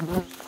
Mm-hmm.